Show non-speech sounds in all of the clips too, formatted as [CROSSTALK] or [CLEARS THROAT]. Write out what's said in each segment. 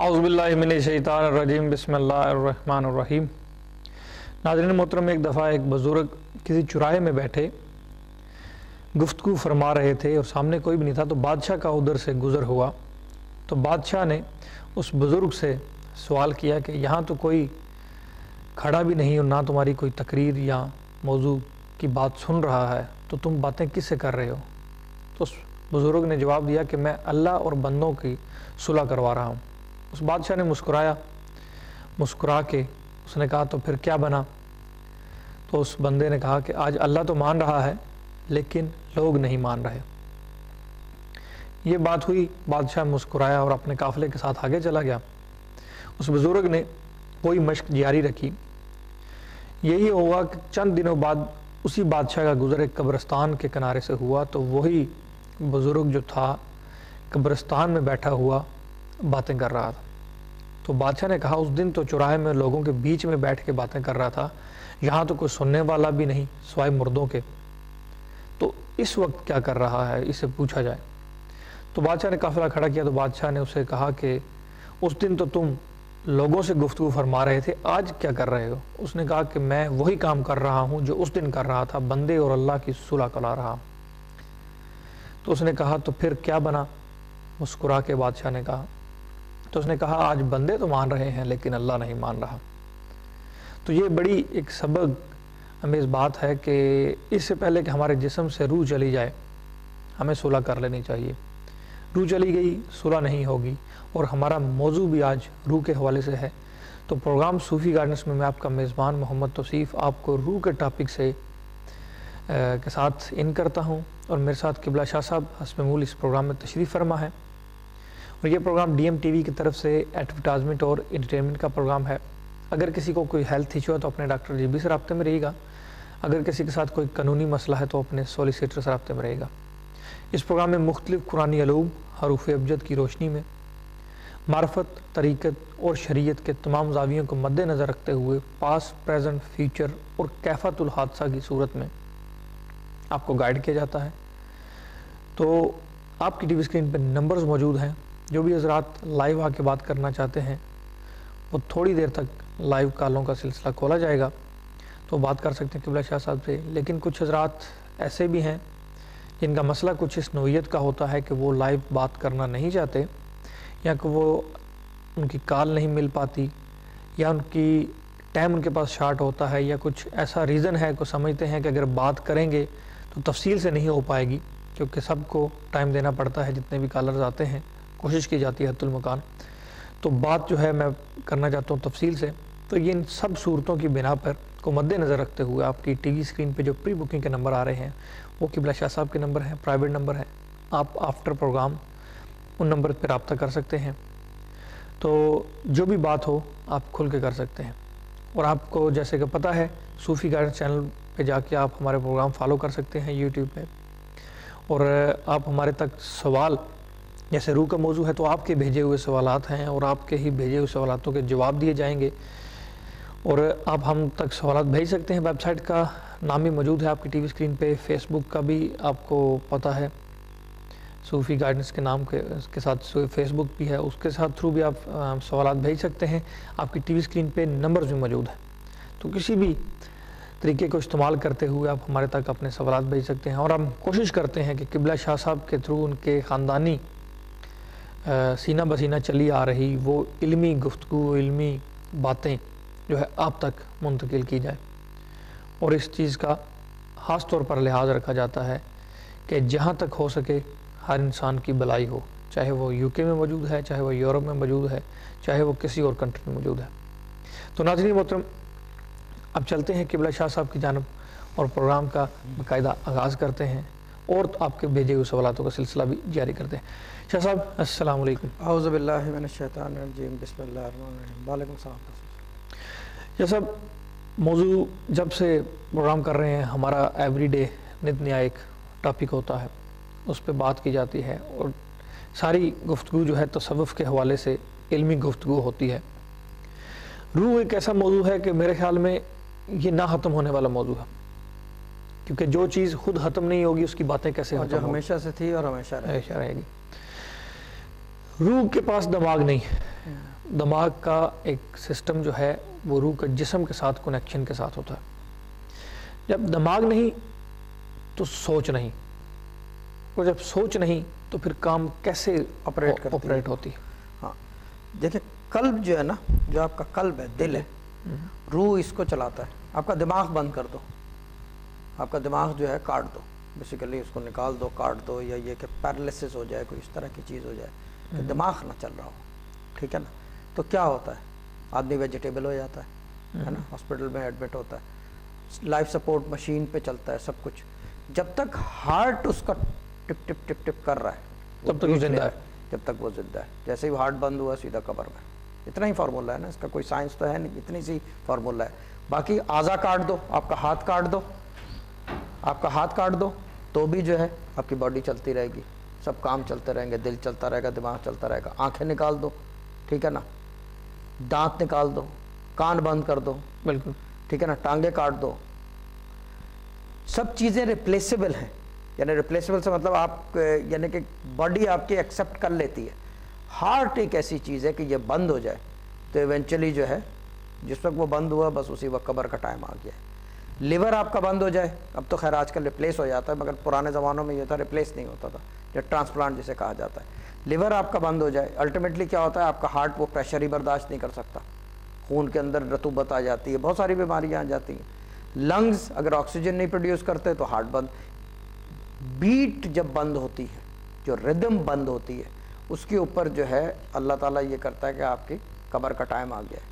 आउज़बिल्लिमिनशैतानरजीम बसमीम नाजरन, मोहतरम, एक दफ़ा एक बुज़ुर्ग किसी चुराहे में बैठे गुफ्तु फरमा रहे थे और सामने कोई भी नहीं था तो बादशाह का उधर से गुज़र हुआ। तो बादशाह ने उस बुज़ुर्ग से सवाल किया कि यहाँ तो कोई खड़ा भी नहीं और ना तुम्हारी कोई तकरीर या मौजू की बात सुन रहा है तो तुम बातें किससे कर रहे हो? तो उस बुज़ुर्ग ने जवाब दिया कि मैं अल्लाह और बंदों की सुलह करवा रहा हूँ। उस बादशाह ने मुस्कुराया, मुस्कुरा के उसने कहा तो फिर क्या बना? तो उस बंदे ने कहा कि, आज अल्लाह तो मान रहा है, लेकिन लोग नहीं मान रहे। ये बात हुई, बादशाह मुस्कुराया और अपने काफिले के साथ आगे चला गया। उस बुज़ुर्ग ने कोई मश्क जारी रखी। यही हुआ कि चंद दिनों बाद उसी बादशाह का गुजर एक कब्रस्तान के किनारे से हुआ तो वही बुज़ुर्ग जो था कब्रस्तान में बैठा हुआ बातें कर रहा था। तो बादशाह ने कहा, उस दिन तो चौराहे में लोगों के बीच में बैठ के बातें कर रहा था। यहाँ तो कोई सुनने वाला भी नहीं, स्वाय मुर्दों के। तो इस वक्त क्या कर रहा है, इसे पूछा जाए? तो बादशाह ने काफिला खड़ा किया। तो बादशाह ने उसे कहा कि, उस दिन तो तुम लोगों से गुफ्तु फरमा रहे थे, आज क्या कर रहे हो? उसने कहा कि, मैं वही काम कर रहा हूँ, जो उस दिन कर रहा था, बंदे और अल्लाह की सुलह करा रहा तो उसने कहा तो फिर क्या बना? मुस्कुरा के बादशाह ने कहा तो उसने कहा आज बंदे तो मान रहे हैं लेकिन अल्लाह नहीं मान रहा। तो ये बड़ी एक सबक हमें इस बात है कि इससे पहले कि हमारे जिसम से रूह चली जाए हमें सुलह कर लेनी चाहिए। रूह चली गई सुलह नहीं होगी और हमारा मौजू भी आज रूह के हवाले से है। तो प्रोग्राम सूफ़ी गार्डन्स में मैं आपका मेज़बान मोहम्मद तोसीफ़ आपको रूह के टॉपिक से आ, के साथ इन करता हूँ और मेरे साथ किबला शाह साहब हसमूल इस प्रोग्राम में तशरीफ़ फरमा है। और ये program D M T V की तरफ़ से एडवर्टाजमेंट और इंटरटेनमेंट का प्रोग्राम है। अगर किसी को कोई हेल्थ इशू है तो अपने डॉक्टर जी से रबते में रहेगा अगर किसी के साथ कोई कानूनी मसला है तो अपने सोलिसिटर से रबते में रहेगा इस प्रोग्राम में मुख्तलिफ़ कुरानी अलूम हरूफ अबजद की रोशनी में मार्फत, तरीक़त और शरीयत के तमाम जावियों को मद्देनज़र रखते हुए पास प्रेजेंट फ्यूचर और कैफातुल हादसा की सूरत में आपको गाइड किया जाता है। तो आपकी टीवी स्क्रीन पर नंबर्स मौजूद हैं। जो भी हजरात लाइव आके बात करना चाहते हैं, वो थोड़ी देर तक लाइव कॉलों का सिलसिला खोला जाएगा। तो बात कर सकते हैं किबला शाह साहब से। लेकिन कुछ हजरात ऐसे भी हैं, जिनका मसला कुछ इस नोयत का होता है कि वो लाइव बात करना नहीं चाहते, या कि वो उनकी कॉल नहीं मिल पाती, या उनकी टाइम उनके पास शार्ट होता है, या कुछ ऐसा रीज़न है को समझते हैं कि अगर बात करेंगे तो तफसील से नहीं हो पाएगी, क्योंकि सबको टाइम देना पड़ता है जितने भी कॉलर्स आते हैं। कोशिश की जाती है हतुलमकान तो बात जो है मैं करना चाहता हूँ तफसील से। तो ये इन सब सूरतों की बिना पर को मद्देनज़र रखते हुए आपकी टीवी स्क्रीन पे जो प्री बुकिंग के नंबर आ रहे हैं, वो किबला शाह साहब के नंबर हैं, प्राइवेट नंबर हैं। आप आफ्टर प्रोग्राम उन नंबर पर रबता कर सकते हैं। तो जो भी बात हो, आप खुल के कर सकते हैं। और आपको जैसे कि पता है, सूफ़ी गाइडेंस चैनल पे जाके आप हमारे प्रोग्राम फॉलो कर सकते हैं यूट्यूब पे। और आप हमारे तक सवाल जैसे रूह का मौजू है तो आपके भेजे हुए सवाल हैं और आपके ही भेजे हुए सवालों के जवाब दिए जाएँगे। और आप हम तक सवाल भेज सकते हैं। वेबसाइट का नाम भी मौजूद है आपकी टीवी स्क्रीन पे। फेसबुक का भी आपको पता है। सूफ़ी गाइडेंस के नाम के के साथ फेसबुक भी है। उसके साथ थ्रू भी आप सवाल भेज सकते हैं। आपकी टीवी स्क्रीन पे नंबर्स भी मौजूद है। तो किसी भी तरीके को इस्तेमाल करते हुए आप हमारे तक अपने सवाल भेज सकते हैं। और हम कोशिश करते हैं कि किबला शाह साहब के थ्रू उनके ख़ानदानी सीना बसीना चली आ रही, वो इल्मी गुफ्तु इल्मी बातें जो है आप तक मुंतकिल की जाए। और इस चीज़ का ख़ास तौर पर लिहाज रखा जाता है कि जहाँ तक हो सके हर इंसान की भलाई हो, चाहे वो यूके में मौजूद है, चाहे वो यूरोप में मौजूद है, चाहे वो किसी और कंट्री में मौजूद है। तो नाजरी मोहतरम, अब चलते हैं किबला शाह साहब की जानब और प्रोग्राम का बाकायदा आगाज़ करते हैं और तो आपके भेजे हुए सवालों का सिलसिला भी जारी करते हैं। शाह साहब अस्सलाम वालेकुम। शाह साहब मौजू जब से प्रोग्राम कर रहे हैं हमारा एवरीडे नित नया एक टॉपिक होता है। उस पर बात की जाती है और सारी गुफ्तु जो है तसवुफ़ के हवाले से इल्मी गुफ्तु होती है। रूह एक ऐसा मौजू है कि मेरे ख्याल में ये ना ख़त्म होने वाला मौजू है। क्योंकि जो चीज़ खुद ख़त्म नहीं होगी उसकी बातें कैसे हमेशा से थी और हमेशा रहेगी। रूह के पास दिमाग नहीं। है दिमाग का एक सिस्टम जो है वो रूह के जिसम के साथ कनेक्शन के साथ होता है। जब दिमाग नहीं तो सोच नहीं। और जब सोच नहीं तो फिर काम कैसे ऑपरेट ऑपरेट होती है। देखिए कल्ब जो है ना जो आपका कल्ब है दिल है। रूह इसको चलाता है। आपका दिमाग बंद कर दो। आपका दिमाग जो है काट दो। बेसिकली उसको निकाल दो काट दो या ये कि पैरालिसिस हो जाए कोई इस तरह की चीज़ हो जाए। कि हम्म। दिमाग ना चल रहा हो। ठीक है ना? तो क्या होता है? आदमी वेजिटेबल हो जाता है है ना? हॉस्पिटल में एडमिट होता है। लाइफ सपोर्ट मशीन पे चलता है सब कुछ। जब तक हार्ट उसका टिप टिप टिप टिप कर रहा है तब तक वो ज़िंदा है। जब तक वो ज़िंदा है। जैसे ही हार्ट बंद हुआ सीधा कबर में। इतना ही फार्मूला है ना इसका कोई साइंस तो है नहीं इतनी सी फार्मूला है। बाकी आज़ा काट दो आपका हाथ काट दो। आपका हाथ काट दो तो भी जो है आपकी बॉडी चलती रहेगी। सब काम चलते रहेंगे दिल चलता रहेगा दिमाग चलता रहेगा। आँखें निकाल दो ठीक है ना? दांत निकाल दो कान बंद कर दो। बिल्कुल। ठीक है ना? टांगे काट दो। सब चीज़ें रिप्लेसेबल हैं। यानी रिप्लेसेबल से मतलब आप यानी कि बॉडी आपकी एक्सेप्ट कर लेती है। हार्ट एक ऐसी चीज़ है कि ये बंद हो जाए तो इवेंचुअली जो है जिस वक्त वो बंद हुआ बस उसी वक्त कबर का टाइम आ गया। है लिवर आपका बंद हो जाए। अब तो खैर आजकल रिप्लेस हो जाता है, मगर पुराने ज़मानों में ये था रिप्लेस नहीं होता था जो ट्रांसप्लांट जिसे कहा जाता है। लिवर आपका बंद हो जाए अल्टीमेटली क्या होता है, आपका हार्ट वो प्रेशर ही बर्दाश्त नहीं कर सकता। खून के अंदर रतूबत आ जाती है, बहुत सारी बीमारियाँ आ जाती हैं। लंग्स अगर ऑक्सीजन नहीं प्रोड्यूस करते तो हार्ट बंद। बीट जब बंद होती है, जो रिदम बंद होती है, उसके ऊपर जो है, अल्लाह ताला ये करता है कि आपकी कबर का टाइम आ गया है।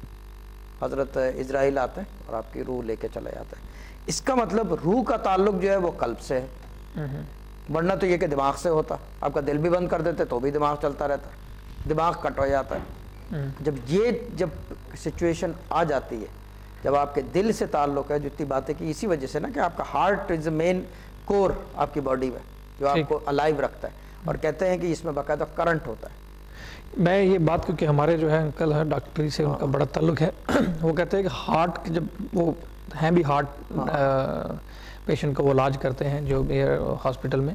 हज़रत इसराइल आते हैं और आपकी रूह लेके चले जाते हैं। इसका मतलब रूह का ताल्लुक जो है वो कल्ब से है। वरना तो ये कि दिमाग से होता आपका दिल भी बंद कर देते तो भी दिमाग चलता रहता दिमाग कट हो जाता है। जब ये जब सिचुएशन आ जाती है जब आपके दिल से ताल्लुक है जितनी बातें की इसी वजह से ना कि आपका हार्ट इज़ मेन कोर आपकी बॉडी में जो आपको अलाइव रखता है और कहते हैं कि इसमें बाकायदा करंट होता है मैं ये बात क्योंकि हमारे जो है अंकल है डॉक्टरी से उनका हाँ। बड़ा ताल्लुक है [CLEARS THROAT] वो कहते हैं कि हार्ट के जब वो हैं भी हार्ट पेशेंट का वो इलाज करते हैं जो हॉस्पिटल में।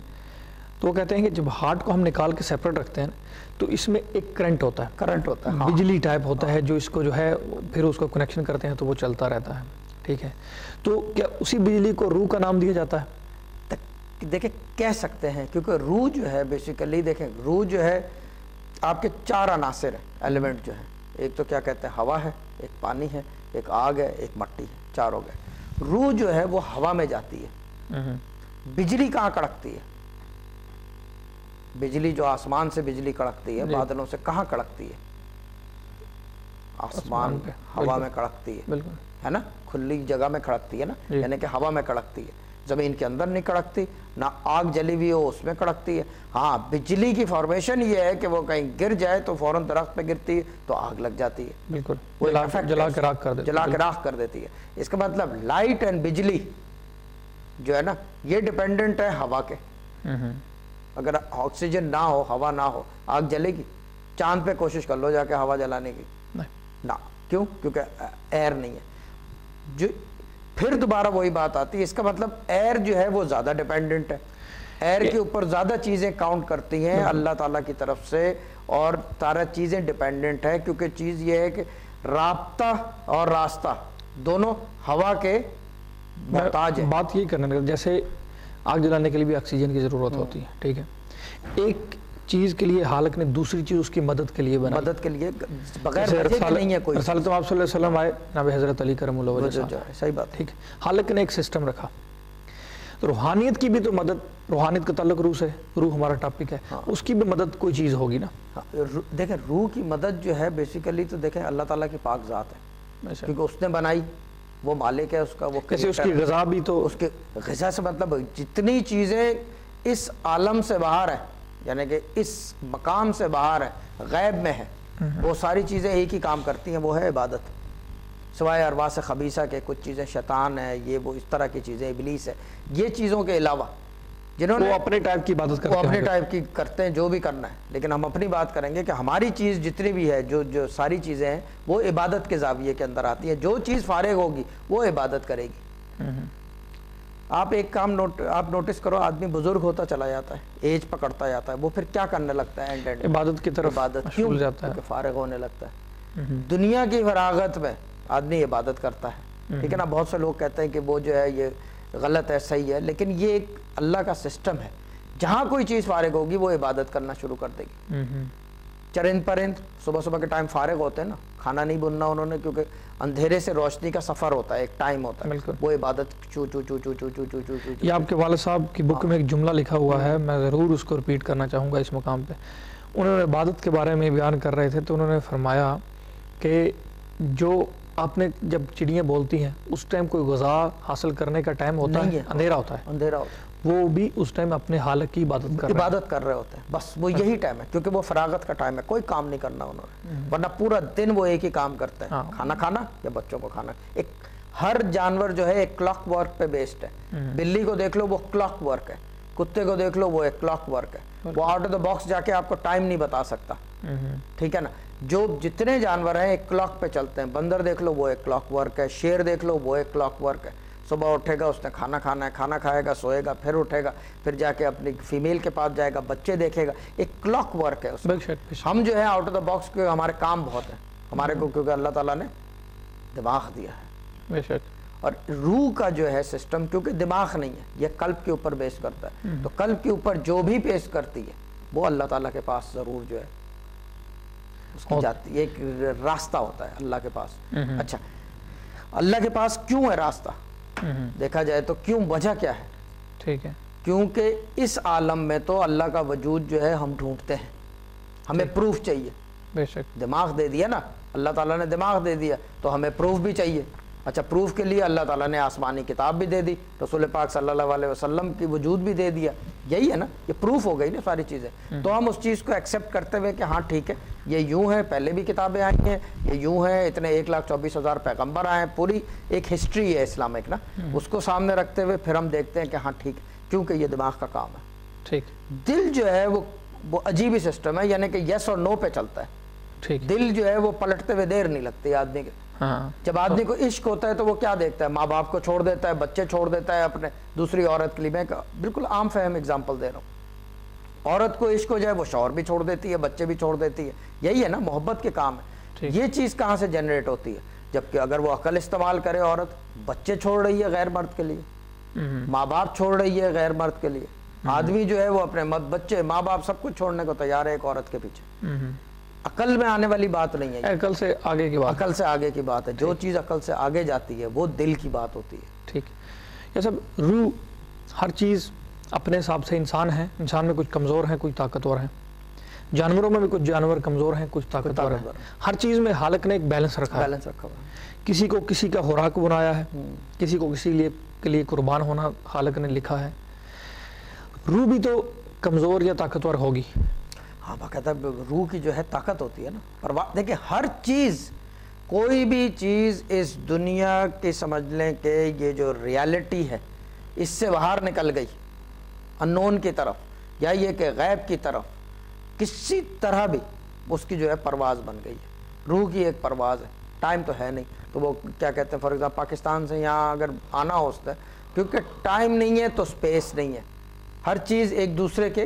तो वो कहते हैं कि जब हार्ट को हम निकाल के सेपरेट रखते हैं तो इसमें एक करंट होता है। करंट होता है हाँ। बिजली टाइप होता है जो इसको जो है फिर उसको कनेक्शन करते हैं तो वो चलता रहता है। ठीक है? तो क्या उसी बिजली को रूह का नाम दिया जाता है? देखें कह सकते हैं क्योंकि रूह जो है बेसिकली देखें रूह जो है आपके चार अनासर है एलिमेंट जो है। एक तो क्या कहते हैं हवा है एक पानी है एक आग है एक मट्टी है। चार हो गए। रूह जो है वो हवा में जाती है। हम्म। बिजली कहाँ कड़कती है? बिजली जो आसमान से बिजली कड़कती है बादलों से कहाँ कड़कती है? आसमान पे। हवा में कड़कती है। है ना? खुली जगह में कड़कती है ना? यानी कि हवा में कड़कती है। ज़मीन के अंदर नहीं कड़कती ना आग जली हुई हो उसमें कड़कती है। हाँ बिजली की फॉर्मेशन ये है कि वो कहीं गिर जाए तो फ़ौरन दरख्त पे गिरती है तो आग लग जाती है। बिल्कुल। वो जला के राख कर देती जला के राख कर देती है। इसका मतलब लाइट एंड बिजली जो है ना ये डिपेंडेंट है हवा के। अगर ऑक्सीजन ना हो हवा ना हो आग जलेगी चाँद पे कोशिश कर लो जाके हवा जलाने की। ना क्यों? क्योंकि एयर नहीं है। जो फिर दोबारा वही बात आती है। इसका मतलब एयर जो है वो ज़्यादा डिपेंडेंट है। एयर के ऊपर ज़्यादा चीज़ें काउंट करती हैं अल्लाह ताला की तरफ़ से और सारा चीज़ें डिपेंडेंट है क्योंकि चीज़ ये है कि राबता और रास्ता दोनों हवा के मोहताज है। बात यही करने जैसे आग जलाने के लिए भी ऑक्सीजन की ज़रूरत होती है ठीक है? एक चीज़ के लिए हालक ने दूसरी चीज़ उसकी मदद के लिए बना मदद के लिए बगैर नहीं है कोई। तो आप वसल्लम आए नबी हज़रत अली करम सही बात। ठीक हालक ने एक सिस्टम रखा। तो रूहानियत की भी तो मदद रूहानियत का ताल्लुक रूह से रूह हमारा टॉपिक है। हाँ। उसकी भी मदद कोई चीज़ होगी ना? हाँ, देखें रूह की मदद जो है बेसिकली तो देखें अल्लाह ताला की पाक ज़ात है। क्योंकि उसने बनाई वो मालिक है उसका वो कैसे उसकी गज़ा भी तो उसके गज़ा से मतलब जितनी चीज़ें इस आलम से बाहर है यानी कि इस मकाम से बाहर है गैब में है। वो सारी चीज़ें एक ही काम करती हैं वो है इबादत। सवाए अरवा से खबीसा के कुछ चीज़ें शैतान है ये वो इस तरह की चीज़ें इबलीस है। ये चीज़ों के अलावा जिन्होंने वो अपने टाइप की इबादत करते वो अपने टाइप की करते हैं जो भी करना है। लेकिन हम अपनी बात करेंगे कि हमारी चीज़ जितनी भी है जो जो सारी चीज़ें हैं वो इबादत के जाविये के अंदर आती है। जो चीज़ फारग होगी वो इबादत करेगी। आप एक काम नोट आप नोटिस करो आदमी बुज़ुर्ग होता चला जाता है एज पकड़ता जाता है वो फिर क्या करने लगता है एंड एंड इबादत की तरफ़ इबादत क्यों? जाता है। क्योंकि फारिग होने लगता है। दुनिया की फरागत में आदमी इबादत करता है। ठीक है ना? बहुत से लोग कहते हैं कि वो जो है ये गलत है सही है लेकिन ये एक अल्लाह का सिस्टम है। जहाँ कोई चीज़ फारग होगी वो इबादत करना शुरू कर देगी। चरिंद परिंद सुबह सुबह के टाइम फारग होते हैं ना? खाना नहीं बुनना उन्होंने क्योंकि अंधेरे से रोशनी का सफ़र होता है एक टाइम होता है। वो इबादत चू चू चू चू चू चू चू चू चू ये आपके वाले साहब की बुक में एक जुमला लिखा हुआ है मैं ज़रूर उसको रिपीट करना चाहूँगा इस मुकाम पे। उन्होंने इबादत के बारे में बयान कर रहे थे तो उन्होंने फरमाया कि जो आपने जब चिड़ियाँ बोलती हैं उस टाइम कोई गज़ा हासिल करने का टाइम होता है है। अंधेरा होता है। अंधेरा होता है। वो भी उस टाइम अपने हालत की इबादत कर इबादत कर रहे होते हैं। बस वो यही टाइम है क्योंकि वो फरागत का टाइम है कोई काम नहीं करना उन्होंने। वरना पूरा दिन वो एक ही काम करते हैं। हाँ। खाना खाना या बच्चों को खाना। एक हर जानवर जो है एक क्लॉक वर्क पे बेस्ड है। बिल्ली को देख लो वो क्लॉक वर्क है। कुत्ते को देख लो वो एक क्लॉक वर्क है। वो आउट ऑफ़ द बॉक्स जाके आपको टाइम नहीं बता सकता। हम्म, ठीक है ना? जो जितने जानवर हैं एक क्लॉक पे चलते हैं। बंदर देख लो वो एक क्लॉक वर्क है। शेर देख लो वो एक क्लॉक वर्क है। सुबह उठेगा उसने खाना खाना है खाना खाएगा सोएगा फिर उठेगा फिर जाके अपनी फीमेल के पास जाएगा बच्चे देखेगा एक क्लॉक वर्क है उसमें। हम जो है आउट ऑफ़ द बॉक्स के हमारे काम बहुत है हमारे को क्योंकि अल्लाह ताला ने दिमाग दिया है। बेशक। और रूह का जो है सिस्टम क्योंकि दिमाग नहीं है यह कल्प के ऊपर बेस करता है। तो कल्प के ऊपर जो भी पेश करती है वो अल्लाह ताला के पास ज़रूर जो है उसकी जाती है एक रास्ता होता है अल्लाह के पास। अच्छा अल्लाह के पास क्यों है रास्ता? हम्म, देखा जाए तो क्यों वजह क्या है? ठीक है। क्योंकि इस आलम में तो अल्लाह का वजूद जो है हम ढूंढते हैं। हमें प्रूफ चाहिए। बेशक। दिमाग दे दिया ना अल्लाह ताला ने दिमाग दे दिया तो हमें प्रूफ भी चाहिए। अच्छा प्रूफ के लिए अल्लाह ताला ने आसमानी किताब भी दे दी रसूल पाक सल्लल्लाहु अलैहि वसल्लम की वजूद भी दे दिया। यही है ना ये प्रूफ हो गई ना सारी चीज़ें। तो हम उस चीज़ को एक्सेप्ट करते हुए कि हाँ ठीक है ये यूँ है पहले भी किताबें आई हैं ये यूँ है इतने एक लाख चौबीस हज़ार पैगंबर आए हैं पूरी एक हिस्ट्री है इस्लामिक ना। उसको सामने रखते हुए फिर हम देखते हैं कि हाँ ठीक है क्योंकि ये दिमाग का काम है। ठीक। दिल जो है वो वो अजीब ही सिस्टम है यानी कि यस और नो पे चलता है। ठीक। दिल जो है वो पलटते हुए देर नहीं लगती आदमी के। हाँ। जब आदमी को इश्क होता है तो वो क्या देखता है? माँ बाप को छोड़ देता है बच्चे छोड़ देता है अपने दूसरी औरत के लिए। मैं बिल्कुल आम फहम एग्ज़ाम्पल दे रहा हूँ। औरत को इश्क हो जाए वो शौहर भी छोड़ देती है बच्चे भी छोड़ देती है। यही है ना मोहब्बत के काम है। ये चीज़ कहाँ से जनरेट होती है? जबकि अगर वो अकल इस्तेमाल करे औरत बच्चे छोड़ रही है गैर मर्द के लिए। हम्म, माँ बाप छोड़ रही है गैर मर्द के लिए। आदमी जो है वो अपने मत बच्चे माँ बाप सब कुछ छोड़ने को तैयार है एक औरत के पीछे। हम्म, अकल में आने वाली बात नहीं है अकल से आगे की बात। अकल से आगे की बात है। जो चीज़ अकल से आगे जाती है वो दिल की बात होती है। ठीक। ये सब रूह हर चीज़ अपने हिसाब से इंसान है। इंसान में कुछ कमज़ोर हैं कुछ ताकतवर हैं। जानवरों में भी कुछ जानवर कमज़ोर हैं कुछ ताकतवर हैं। हर चीज़ में हालक ने एक बैलेंस रखा है। बैलेंस रखा हुआ किसी को किसी का खुराक बनाया है किसी को किसी लिए के लिए कुर्बान होना हालक ने लिखा है। रूह भी तो कमज़ोर या ताकतवर होगी। हाँ बाकायदा रूह की जो है ताकत होती है ना। पर देखिए, हर चीज़, कोई भी चीज़ इस दुनिया की समझ लें कि ये जो रियलिटी है, इससे बाहर निकल गई, अननोन की तरफ़, या ये कि गैब की तरफ़, किसी तरह भी उसकी जो है परवाज़ बन गई है। रूह की एक परवाज़ है, टाइम तो है नहीं। तो वो क्या कहते हैं, फॉर एग्ज़ाम्पल, पाकिस्तान से यहाँ अगर आना होता है क्योंकि टाइम नहीं है तो स्पेस नहीं है। हर चीज़ एक दूसरे के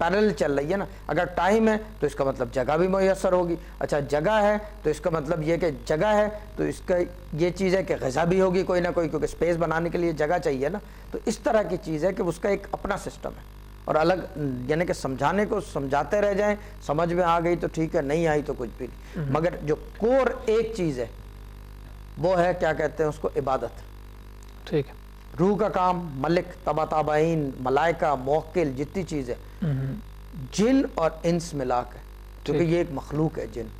पैरेलल चल रही है ना अगर टाइम है तो इसका मतलब जगह भी मैसर होगी। अच्छा जगह है तो इसका मतलब ये कि जगह है तो इसका ये चीज़ है कि गज़ा भी होगी कोई ना कोई क्योंकि स्पेस बनाने के लिए जगह चाहिए ना। तो इस तरह की चीज़ है कि उसका एक अपना सिस्टम है। और अलग यानी कि समझाने को समझाते रह जाएँ समझ में आ गई तो ठीक है नहीं आई तो कुछ भी नहीं। मगर जो कोर एक चीज़ है वो है क्या कहते हैं उसको इबादत। ठीक है। रूह का काम मलिक तबा ताबाइन मलाइका मोक्किल जितनी चीज़ है। जिन और इंस मिला के क्योंकि ये एक मखलूक है जिन।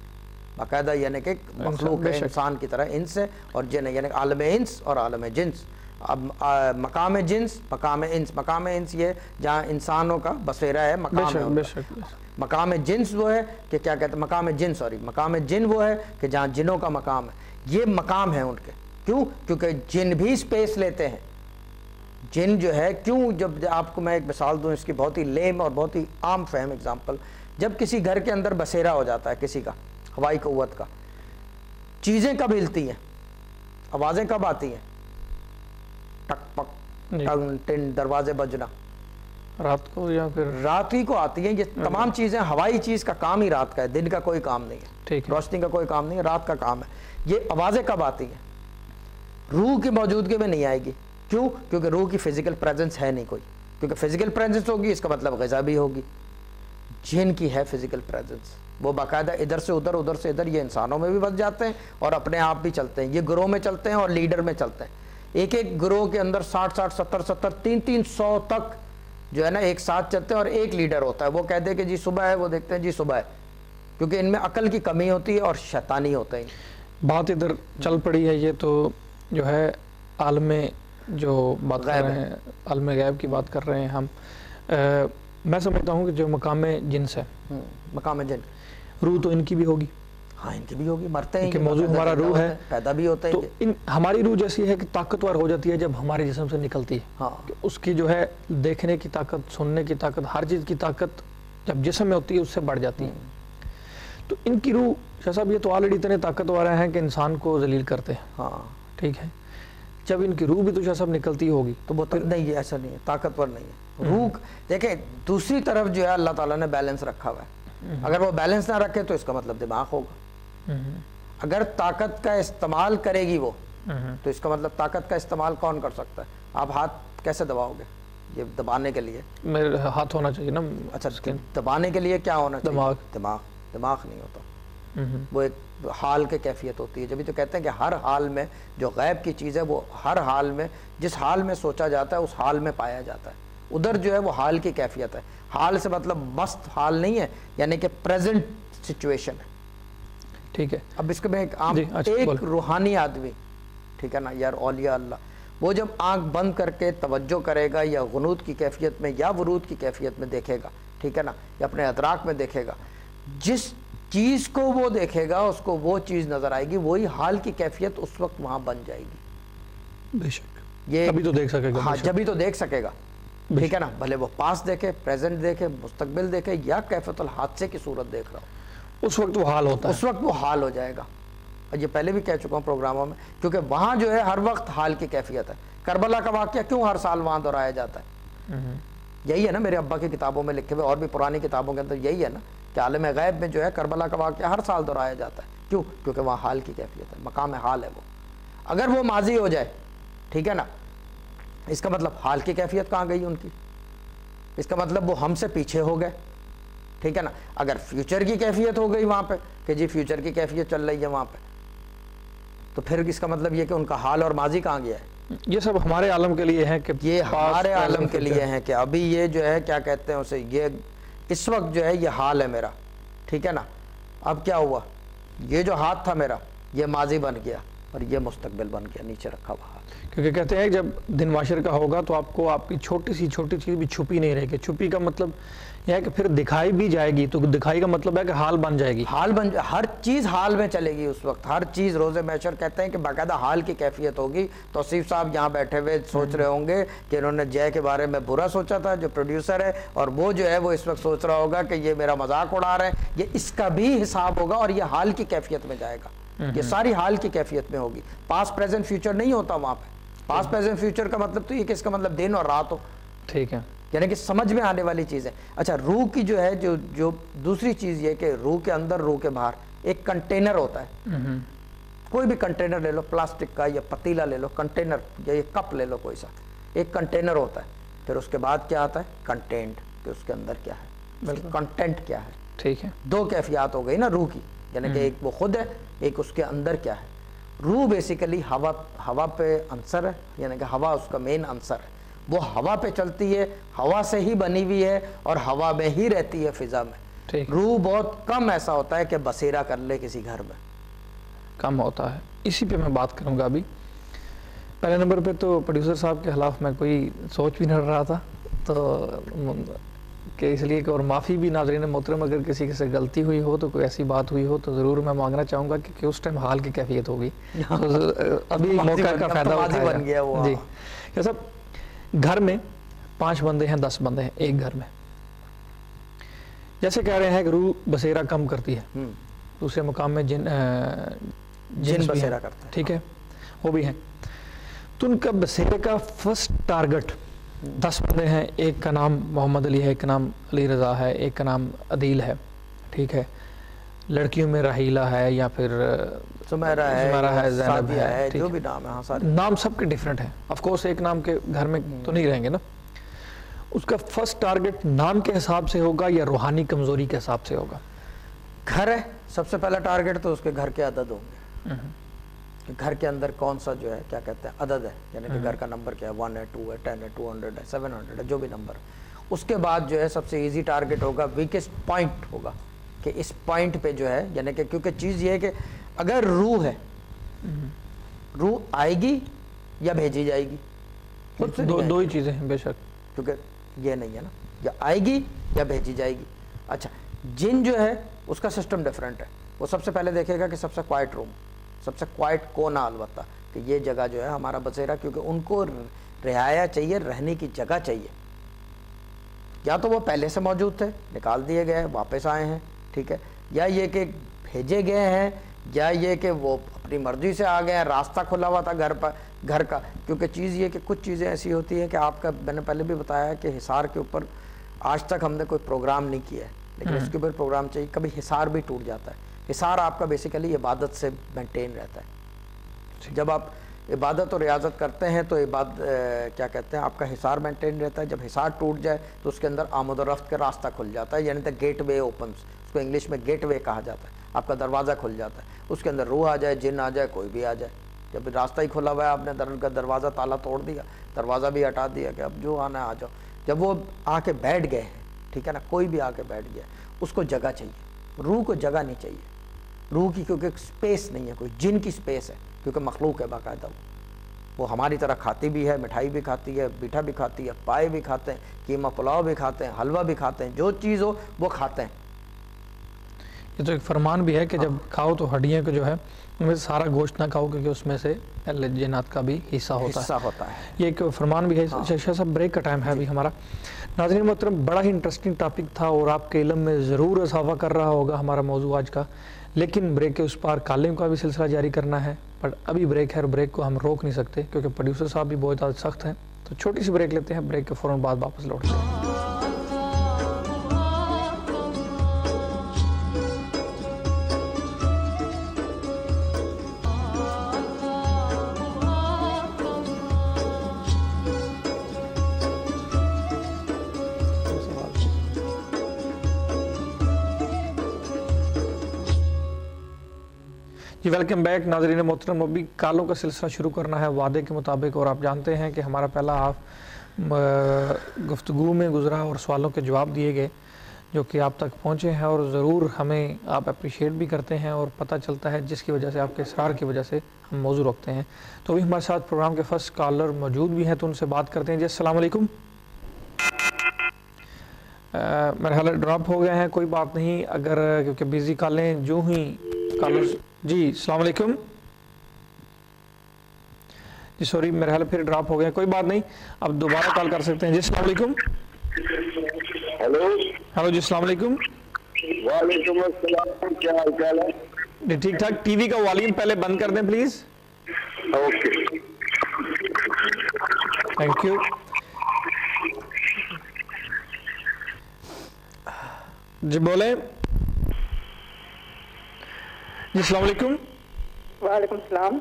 बाकायदा यानी कि मखलूक है इंसान की तरह इंस है और जिन है। यानी आलम इंस और आलम जिन्स। अब आ, मकाम जिन्स मकाम इंस। मकाम इंस ये जहाँ इंसानों का बसेरा है मकाम बेशक। बेशक बेशक। मकाम जिन्स वो है कि क्या कहते हैं? मकाम जिन सॉरी। मकाम जिन वो है कि जहाँ जिनों का मकाम है। ये मकाम है उनके। क्यों? क्योंकि जिन भी स्पेस लेते हैं। जिन जो है क्यों जब आपको मैं एक मिसाल दूँ इसकी बहुत ही लेम और बहुत ही आम फहम एग्जांपल जब किसी घर के अंदर बसेरा हो जाता है किसी का हवाई क़वत का चीज़ें कब हिलती हैं? आवाज़ें कब आती हैं? टक पक टंग टिन दरवाजे बजना। रात को या फिर? रात ही को आती है ये तमाम चीज़ें हवाई चीज़ का काम ही रात का है दिन का कोई काम नहीं है। ठीक रोशनी का कोई काम नहीं है रात का काम है। ये आवाज़ें कब आती हैं? रूह की मौजूदगी में नहीं आएगी। क्यों? क्योंकि रूह की फ़िज़िकल प्रेजेंस है नहीं कोई। क्योंकि फ़िज़िकल प्रेजेंस होगी, इसका मतलब गजा भी होगी। जिन की है फ़िज़िकल प्रेजेंस वो बाकायदा इधर से उधर उधर से इधर, ये इंसानों में भी बस जाते हैं और अपने आप भी चलते हैं। ये ग्रोह में चलते हैं और लीडर में चलते हैं। एक एक ग्रोह के अंदर साठ साठ, सत्तर सत्तर, तीन तीन सौ तक जो है ना, एक साथ चलते हैं और एक लीडर होता है। वो कहते हैं कि जी सुबह है, वो देखते हैं जी सुबह है। क्योंकि इनमें अकल की कमी होती है और शैतानी होते हैं। बात इधर चल पड़ी है, ये तो जो है आलम जो बात कर रहे हैं। अलम गैब की बात कर रहे हैं हम। अ, मैं समझता हूँ कि जो मकाम जिन्स है। हम्म, मकाम जिन। रूह तो इनकी भी होगी। हाँ इनकी भी होगी मरते हैं मौजूद हमारा रूह है। पैदा भी होते हैं तो इन हमारी रूह जैसी है कि ताकतवर हो जाती है जब हमारे जिसम से निकलती है। हाँ। कि उसकी जो है देखने की ताकत सुनने की ताकत हर चीज़ की ताकत जब जिसम में होती है उससे बढ़ जाती है। तो इनकी रूह शाह साहब ये तो ऑलरेडी इतने ताकतवर हैं कि इंसान को जलील करते हैं। हाँ। ठीक है? जब इनकी रूह भी शाह साहब निकलती होगी तो वो तो नहीं ये ऐसा नहीं है ताकतवर नहीं है। रूह देखें दूसरी तरफ़ जो है अल्लाह ताला ने बैलेंस रखा हुआ है। अगर वो बैलेंस ना रखे तो इसका मतलब दिमाग होगा। हम्म, अगर ताकत का इस्तेमाल करेगी वो हम्म, तो इसका मतलब ताकत का इस्तेमाल कौन कर सकता है? आप हाथ कैसे दबाओगे? ये दबाने के लिए। मेरे हाथ होना चाहिए ना अच्छा दबाने के लिए क्या होना चाहिए? दिमाग। दिमाग दिमाग नहीं होता। हम्म, वो एक हाल के कैफियत होती है। जब भी तो कहते हैं कि हर हाल में जो गैब की चीज़ है वो हर हाल में जिस हाल में सोचा जाता है उस हाल में पाया जाता है। उधर जो है वो हाल की कैफियत है। हाल से मतलब मस्त हाल नहीं है यानी कि प्रेजेंट सिचुएशन है। ठीक है। अब इसके में एक आम अच्छा, एक रूहानी आदमी ठीक है ना यार औलिया अल्लाह वो जब आँख बंद करके तवज्जो करेगा या गनूत की कैफियत में या वरूद की कैफियत में देखेगा ठीक है ना या अपने अदराक में देखेगा जिस चीज़ को वो देखेगा उसको वो चीज़ नज़र आएगी वही हाल की कैफियत उस वक्त वहाँ बन जाएगी। बेशक। ये अभी तो देख सकेगा हाँ जब भी तो देख सकेगा। ठीक है ना? भले वो पास देखे प्रेजेंट देखे मुस्तकबिल देखे या कैफतुल हादसे की सूरत देख रहा हो। उस वक्त वो हाल होता है। उस वक्त वो हाल हो जाएगा। और ये पहले भी कह चुका हूँ प्रोग्रामों में क्योंकि वहाँ जो है हर वक्त हाल की कैफियत है। करबला का वाक्य क्यों हर साल वहाँ दोहराया जाता है? हम्म, यही है ना मेरे अब्बा की किताबों में लिखे हुए और भी पुरानी किताबों के अंदर यही है ना? कि आलम गैब में जो है करबला का वाक्य हर साल दोहराया जाता है। क्यों? क्योंकि वहाँ हाल की कैफियत है मकाम हाल है वो। अगर वो माजी हो जाए ठीक है ना? इसका मतलब हाल की कैफियत कहाँ गई उनकी? इसका मतलब वो हमसे पीछे हो गए ठीक है ना? अगर फ्यूचर की कैफियत हो गई वहाँ पे कि जी फ्यूचर की कैफियत चल रही है वहाँ पे तो फिर इसका मतलब ये कि उनका हाल और माजी कहाँ गया है? ये सब हमारे आलम के लिए है कि ये हमारे आलम के लिए। है कि अभी ये जो है क्या कहते हैं उसे ये इस वक्त जो है ये हाल है मेरा, ठीक है ना? अब क्या हुआ? ये जो हाथ था मेरा, ये माजी बन गया। और ये मुस्तबिल बन गया नीचे रखा हुआ क्योंकि कहते हैं जब दिन माशर का होगा तो आपको आपकी छोटी सी छोटी चीज़ भी छुपी नहीं रहेगी। छुपी का मतलब यह है कि फिर दिखाई भी जाएगी तो दिखाई का मतलब है कि हाल बन जाएगी। हाल बन हर चीज़ हाल में चलेगी उस वक्त। हर चीज़ रोज़े मैशर कहते हैं कि बाकायदा हाल की कैफियत होगी। तोसीफ़ साहब यहाँ बैठे हुए सोच रहे होंगे कि इन्होंने जय के बारे में बुरा सोचा था जो प्रोड्यूसर है और वो जो है वो इस वक्त सोच रहा होगा कि ये मेरा मज़ाक उड़ा रहे हैं। ये इसका भी हिसाब होगा और ये हाल की कैफियत में जाएगा। ये सारी हाल की कैफियत में होगी। पास प्रेजेंट फ्यूचर नहीं होता वहाँ पे। पास प्रेजेंट फ्यूचर का मतलब तो ये कि इसका मतलब दिन और रात हो। ठीक है। यानी कि समझ में आने वाली चीज़ है। अच्छा रूह की जो है जो जो दूसरी चीज़ ये कि रूह के अंदर रूह के बाहर एक कंटेनर होता है। हम्म, कोई भी कंटेनर ले लो प्लास्टिक का या पतीला ले लो कंटेनर या ये कप ले लो कोई सा एक कंटेनर होता है। फिर उसके बाद क्या आता है? कंटेंट कि उसके अंदर क्या है? कंटेंट क्या है? ठीक है। दो कैफियात हो गई ना रूह की। यानी कि एक वो खुद है एक उसके अंदर क्या है? रूह बेसिकली हवा हवा पे अंसर है यानी कि हवा उसका मेन अंसर है। वो हवा पे चलती है हवा से ही बनी हुई है और हवा में ही रहती है फिजा में। रूह बहुत कम ऐसा होता है कि बसेरा कर ले किसी घर में। कम होता है। इसी पे मैं बात करूँगा अभी। पहले नंबर पे तो प्रोड्यूसर साहब के खिलाफ मैं कोई सोच भी नहीं रहा था तो कि इसलिए कि और माफ़ी भी नाजरीन मोहतरम अगर किसी से गलती हुई हो तो कोई ऐसी बात हुई हो तो ज़रूर मैं मांगना चाहूँगा कि, कि उस टाइम हाल की कैफियत होगी। तो अभी मौका का फ़ायदा तो बन गया वो, जी। हाँ। क्या सब घर में पाँच बंदे हैं दस बंदे हैं एक घर में। जैसे कह रहे हैं कि रूह बसेरा कम करती है। हम्म, दूसरे मुकाम में जिन जिन बसेरा हैं। ठीक है। वो भी हैं। तो उनका बसेरे का फ़र्स्ट टारगेट दस बंदे हैं एक का नाम मोहम्मद अली है एक का नाम अली रज़ा है एक का नाम अदील है ठीक है? लड़कियों में राहीला है या फिर सुमेरा है सुमेरा है, जैनब सादिया है, है जो भी नाम है हाँ सारे नाम सबके डिफरेंट हैं। ऑफ़ कोर्स एक नाम के घर में तो नहीं रहेंगे ना। उसका फ़र्स्ट टारगेट नाम के हिसाब से होगा या रूहानी कमज़ोरी के हिसाब से होगा? घर है सबसे पहला टारगेट तो उसके घर के अदद होंगे। कि घर के अंदर कौन सा जो है क्या कहते हैं अदद है यानी कि घर का नंबर क्या है? वन है टू है टेन है टू हंड्रेड है सेवन हंड्रेड है जो भी नंबर उसके बाद जो है सबसे इजी टारगेट होगा वीकेस्ट पॉइंट होगा कि इस पॉइंट पे जो है यानी कि क्योंकि चीज़ ये है कि अगर रूह है रूह आएगी या भेजी जाएगी? खुद से दो दो ही चीज़ें हैं बेशक। क्योंकि ये नहीं है ना या आएगी या भेजी जाएगी। अच्छा जिन जो है उसका सिस्टम डिफरेंट है। वो सबसे पहले देखेगा कि सबसे क्वाइट रूम सबसे क्वाइट कोना अलबत्ता? कि ये जगह जो है हमारा बसेरा क्योंकि उनको रिहाया चाहिए रहने की जगह चाहिए। या तो वो पहले से मौजूद थे निकाल दिए गए वापस आए हैं ठीक है? या ये कि भेजे गए हैं या ये कि वो अपनी मर्ज़ी से आ गए हैं रास्ता खुला हुआ था घर पर घर का। क्योंकि चीज़ ये कि कुछ चीज़ें ऐसी होती हैं कि आपका मैंने पहले भी बताया कि हिसार के ऊपर आज तक हमने कोई प्रोग्राम नहीं किया है। लेकिन उसके ऊपर प्रोग्राम चाहिए कभी हिसार भी टूट जाता है। हिसार आपका बेसिकली इबादत से मेंटेन रहता है। जब आप इबादत और रियाजत करते हैं तो इबाद क्या कहते हैं आपका हिसार मेंटेन रहता है। जब हिसार टूट जाए तो उसके अंदर आमद रफ्त का रास्ता खुल जाता है। यानी द गेट वे ओपन उसको इंग्लिश में गेट वे कहा जाता है। आपका दरवाज़ा खुल जाता है। उसके अंदर रूह आ जाए जिन आ जाए कोई भी आ जाए। जब रास्ता ही खुला हुआ है आपने दर का दरवाज़ा ताला तोड़ दिया दरवाज़ा भी हटा दिया कि अब जो आना आ जाओ। जब वो आके बैठ गए हैं ठीक है ना कोई भी आके बैठ गया उसको जगह चाहिए। रूह को जगह नहीं चाहिए। रूह की क्योंकि स्पेस नहीं है कोई जिन की स्पेस है क्योंकि मखलूक है बाकायदा वो। वो हमारी तरह खाती भी है मिठाई भी खाती है मीठा भी खाती है पाए भी खाते हैं कीमा पुलाव भी खाते हैं हलवा भी खाते हैं जो चीज़ हो वो खाते हैं। ये तो एक फरमान भी है कि जब खाओ तो हड्डियों को जो है उनमें से सारा गोश्त ना खाओ क्योंकि उसमें से जिन्नात का भी हिस्सा होता हिस्सा है होता है। ये एक फरमान भी है अच्छा शाह साहब ब्रेक का टाइम है अभी हमारा। नाजरीन मोहतरम बड़ा ही इंटरेस्टिंग टॉपिक था और आपके इलम में ज़रूर इजाफा कर रहा होगा हमारा मौजू आज का। लेकिन ब्रेक के उस पार कालिंग का भी सिलसिला जारी करना है पर अभी ब्रेक है और ब्रेक को हम रोक नहीं सकते, क्योंकि प्रोड्यूसर साहब भी बहुत ज़्यादा सख्त हैं। तो छोटी सी ब्रेक लेते हैं ब्रेक के फ़ौर बाद वापस लौटते हैं। जी वेलकम बैक नाजरीन मोहतरम अभी कालों का सिलसिला शुरू करना है वादे के मुताबिक और आप जानते हैं कि हमारा पहला हाफ़ गुफ्तगु में गुजरा और सवालों के जवाब दिए गए, जो कि आप तक पहुँचे हैं और ज़रूर हमें आप अप्रिशिएट भी करते हैं और पता चलता है जिसकी वजह से, आपके इसरार की वजह से हम मौजू रखते हैं। तो अभी हमारे साथ प्रोग्राम के फ़र्स्ट कॉलर मौजूद भी हैं तो उनसे बात करते हैं। जी असलकुम मेरे ड्रॉप हो गए हैं, कोई बात नहीं। अगर, क्योंकि बिज़ी कॉलें, जो ही कॉलर जी सलाम अलैकुम जी सॉरी मेरे हाल फिर ड्रॉप हो गया। कोई बात नहीं अब दोबारा कॉल कर सकते हैं। जी सलाम हेलो हेलो जी सलाम वालेकुम। अस्सलाम क्या हाल चाल है? जी ठीक ठाक टीवी का वॉल्यूम पहले बंद कर दें प्लीज़ ओके थैंक यू जी बोले। जी सलाम अलैकुम वालेकुम सलाम।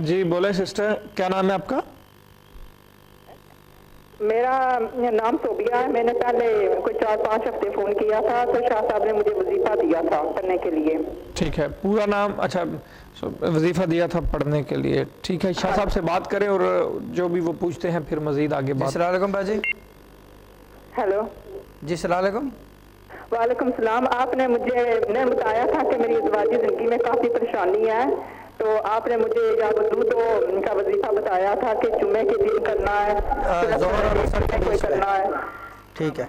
जी बोले सिस्टर क्या नाम है आपका? मेरा नाम सोबिया है। मैंने पहले कोई चार पाँच हफ़्ते फ़ोन किया था तो शाह साहब ने मुझे वजीफा दिया था पढ़ने के लिए। ठीक है पूरा नाम अच्छा वजीफा दिया था पढ़ने के लिए। ठीक है शाह साहब से बात करें और जो भी वो पूछते हैं फिर मजीद आगे जी बात सलाम बाजी। हेलो। जी सलाम वालेकुम सलाम। आपने मुझे ने बताया था कि मेरी अजवाजी ज़िंदगी में काफ़ी परेशानी है। तो आपने मुझे या वज़ू तो का वजीफा बताया था कि जुमे के दिन करना है असर कोई करना है। ठीक है।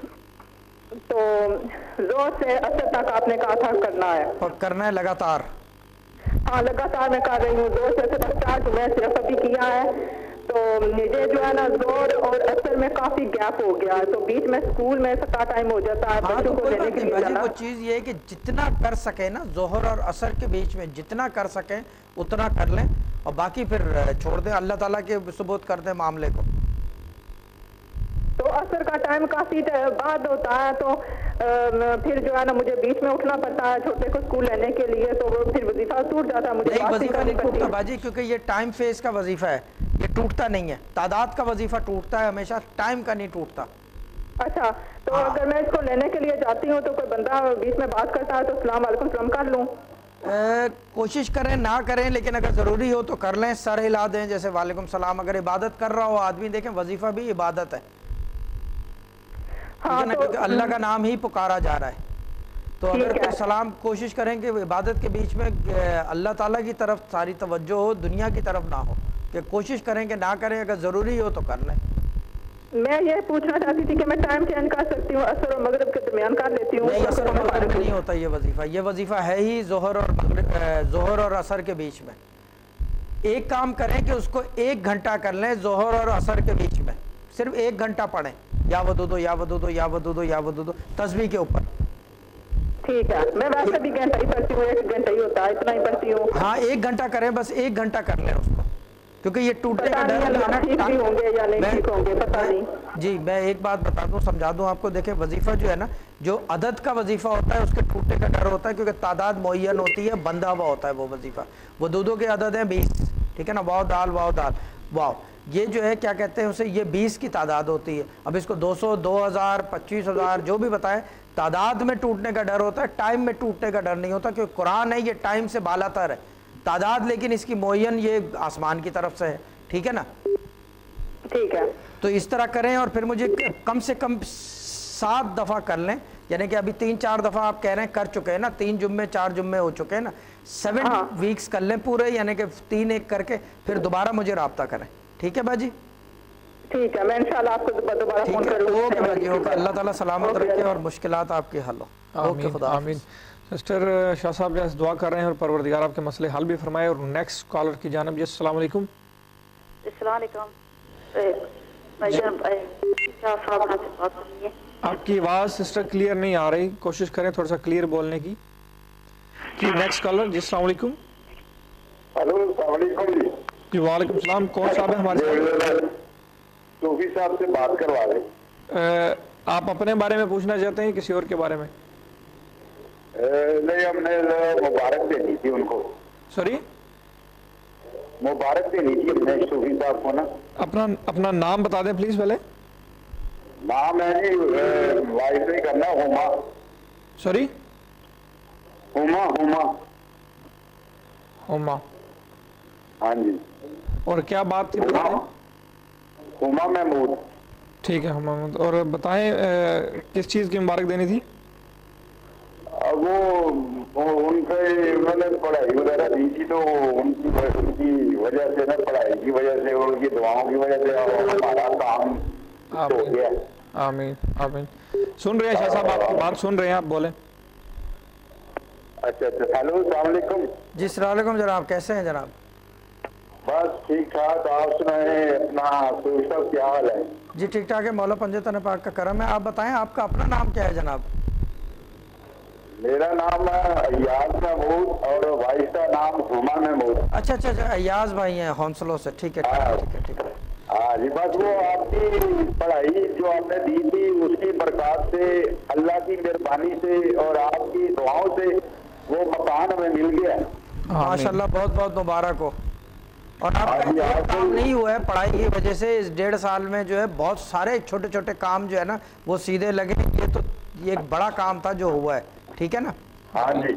तो ज़ोर से असर तक आपने कहा था करना है। और करना है लगातार। हाँ लगातार मैं कर रही हूँ। दो से सिर्फ़ चार जुमे सिर्फ़ अभी किया है। तो मुझे जो है ना ज़ोर और असर में काफ़ी गैप हो गया है। तो बीच में स्कूल में सता टाइम हो जाता है हाँ तो बच्चों को लेने के लिए वो चीज़ ये है कि जितना कर सके ना जोहर और असर के बीच में जितना कर सकें उतना कर लें और बाकी फिर छोड़ दें। अल्लाह ताला के सबूत कर दें मामले को। तो असर का टाइम काफ़ी बाद होता है तो फिर जो है ना मुझे बीच में उठना पड़ता है छोटे को स्कूल लेने के लिए तो वो फिर वजीफा टूट जाता है मुझे वजीफा नहीं टूटता। बाजी क्योंकि ये टाइम फ़ेज़ का वजीफा है। ये टूटता नहीं है। तादाद का वजीफा टूटता है हमेशा टाइम का नहीं टूटता। अच्छा तो हाँ। अगर मैं इसको लेने के लिए जाती हूँ तो कोई बंदा बीच में बात करता है तो सलाम वालेकुम सलाम कर लूँ? कोशिश करें ना करें लेकिन अगर ज़रूरी हो तो कर लें सर हिला दें जैसे वालेकुम सलाम अगर इबादत कर रहा हो आदमी देखें वजीफ़ा भी इबादत है। हाँ तो अल्लाह का नाम ही पुकारा जा रहा है। तो अगर। कोई सलाम कोशिश करें कि इबादत के बीच में अल्लाह ताला की तरफ़ सारी तवज्जो हो दुनिया की तरफ़ ना हो कि कोशिश करें कि ना करें अगर ज़रूरी हो तो कर लें मैं ये पूछना चाहती थी कि मैं टाइम चेंज कर सकती हूँ असर और मगरब के दरमियान कर लेती हूँ नहीं असर और मगरिब नहीं होता ये वजीफ़ा। ये वजीफ़ा है ही जोहर और जोहर और असर के बीच में। एक काम करें कि उसको एक घंटा कर लें जोहर और असर के बीच में। सिर्फ़ एक घंटा पढ़ें। या वो दो या वो दो या वो दो या वदू दो तस्वीर के ऊपर। ठीक है मैं वैसे भी घंटा ही पढ़ती हूँ एक घंटा ही होता है इतना ही पढ़ती हूँ। हाँ एक घंटा करें बस एक घंटा कर लें उसको क्योंकि ये टूटने का डर है ना, अल्लाह ठीक भी होंगे या नहीं ठीक होंगे पता नहीं। जी मैं एक बात बता दूँ समझा दूँ आपको देखें वजीफा जो है ना जो अदद का वजीफा होता है उसके टूटने का डर होता है क्योंकि तादाद मुयन होती है बंधा हुआ होता है वो वजीफा। वो दूधों के अदद है बीस ठीक है ना वाओ दाल वाओ दाल वाओ। ये जो है क्या कहते हैं उसे ये बीस की तादाद होती है। अब इसको दो सौ दो हज़ार पच्चीस हज़ार जो भी बताएँ तादाद में टूटने का डर होता है टाइम में टूटने का डर नहीं होता क्योंकि कुरान है ये टाइम से बालातर है। तादाद लेकिन इसकी मुयन ये आसमान की तरफ़ से है। ठीक है ना? ठीक है। तो इस तरह करें और फिर मुझे कम से कम सात दफ़ा कर लें। यानी कि अभी तीन चार दफ़ा आप कह रहे हैं कर चुके हैं ना तीन जुम्मे चार जुम्मे हो चुके हैं ना। सेवन हाँ। वीक्स कर लें पूरे यानी कि तीन एक करके फिर दोबारा मुझे रबता करें। ठीक है बाजी? ठीक है मैं इंशाल्लाह आपको दोबारा फ़ोन है करूँगी। ओके बाजी ओके। अल्लाह ताला सलामत रखे और मुश्किलात आपके हल हो। ओके खुदा आमीन। सिस्टर शाह साहब जैसे दुआ कर रहे हैं और परवरदिगार आपके मसले हल भी फरमाए और नेक्स्ट कॉलर की जानब। जी अस्सलाम वालेकुम। आपकी आवाज़ सिस्टर क्लियर नहीं आ रही। कोशिश करें थोड़ा सा क्लियर बोलने की। जी नेक्स्ट कॉलर जी अस्सलाम वालेकुम। जी वालेकुम सलाम। कौन साहब है हमारे साथ? सूफी साहब से बात करवा अ, आप अपने बारे में पूछना चाहते हैं किसी और के बारे में? नहीं हमने मुबारक देनी थी उनको। सॉरी? मुबारक देनी थी हमने सूफी साहब को ना। अपना अपना नाम बता दें प्लीज़ पहले। नाम है वाइफ नहीं करना हुमा। सॉरी? हुमा हुमा। हुमा। हाँ जी। और क्या बात थी हुमा हुमा महमूद। ठीक है हुमा महमूद। और बताएँ अ, किस चीज़ की मुबारक देनी थी? वो, वो उनके उन्होंने पढ़ाई वगैरह दी थी तो उनकी उनकी वजह से ना पढ़ाई की वजह से उनकी दुआओं की वजह से हमारा काम हो गया। आमीन आमीन। सुन रहे हैं शाह साहब आपकी बात सुन रहे हैं आप बोलें। अच्छा अच्छा। हेलो सलामकुम जी सलामकुम जनाब कैसे हैं जनाब? बस ठीक ठाक आप सुनाए अपना सूफी क्या हाल है। जी ठीक ठाक है मौला पंजतन पाक का करम है। आप बताएँ आपका अपना नाम क्या है जनाब? मेरा नाम है अयाज महमूद और वाइफ का नाम हुमा महमूद। अच्छा अच्छा अच्छा अयाज भाई हैं हौसलों से। ठीक है ठीक है ठीक है ठीक है। हाँ। जी बस वो आपकी पढ़ाई जो आपने दी थी उसकी बरकत से अल्लाह की मेहरबानी से और आपकी दुआओं से वो मकान हमें मिल गया। माशाल्लाह बहुत बहुत मुबारक हो। और हाँ आपका एक आपको- काम नहीं हुआ है पढ़ाई की वजह से इस डेढ़ साल में जो है बहुत सारे छोटे छोटे काम जो है ना वो सीधे लगे। ये तो ये एक बड़ा काम था जो हुआ है ठीक है ना? हाँ जी।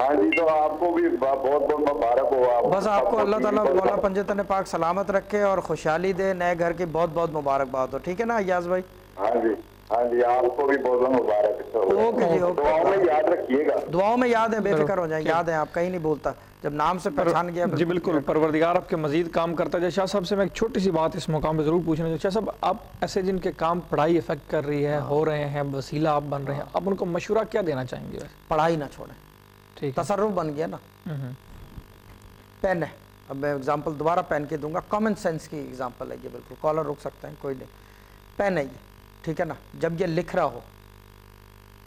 हाँ जी तो आपको भी बहुत बहुत मुबारक हो आप। बस आपको अल्लाह ताला मौला पंजतन पाक सलामत रखे और खुशहाली दे। नए घर की बहुत बहुत मुबारकबाद हो ठीक है ना अयाज भाई? हाँ जी। हाँ जी आपको भी बहुत बहुत मुबारक ओके जी, ओके। दुआओं में याद रखिएगा। दुआओं में याद है बेफिक्र हो जाए याद है आप कहीं नहीं बोलता जब नाम से पहचान गया जी बिल्कुल परवरदिगार आपके मजीद काम करता है। शाह साहब से मैं एक छोटी सी बात इस मुकाम पे ज़रूर पूछना शाह साहब आप ऐसे जिनके काम पढ़ाई इफ़ेक्ट कर रही है हो रहे हैं वसीला आप बन रहे हैं आप उनको मशवरा क्या देना चाहेंगे? पढ़ाई ना छोड़ें। ठीक तसर्रुफ बन गया ना। हम्म, पेन है। अब मैं एग्जांपल दोबारा पेन के दूँगा। कॉमन सेंस की एग्जांपल है ये बिल्कुल। कॉलर रुक सकते हैं कोई नहीं। पेन है ये। ठीक है ना? जब ये लिख रहा हो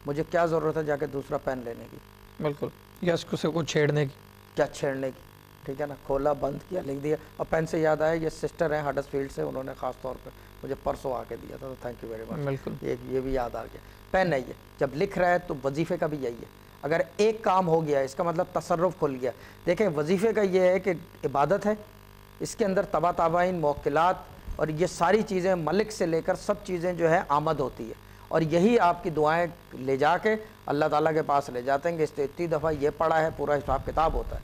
मुझे क्या ज़रूरत है जाके दूसरा पेन लेने की? बिल्कुल। या इसको से को छेड़ने की? क्या छेड़ने की? ठीक है ना? खोला बंद किया लिख दिया। और पेन से याद आया ये सिस्टर हैं हडसफील्ड से उन्होंने ख़ास तौर पे मुझे परसों आके दिया था तो थैंक यू वेरी मच बिल्कुल। ये ये भी याद आ गया। पेन है ये। जब लिख रहा है तो वजीफ़े का भी यही है। अगर एक काम हो गया इसका मतलब तसरफ खुल गया। देखें वजीफ़े का ये है कि इबादत है इसके अंदर तबा तबाइन मौकिलात और ये सारी चीज़ें मलिक से लेकर सब चीज़ें जो है आमद होती है। और यही आपकी दुआएँ ले जा के अल्लाह ताला के पास ले जाते हैं कि इसने इतनी दफ़ा ये पढ़ा है पूरा हिसाब किताब होता है।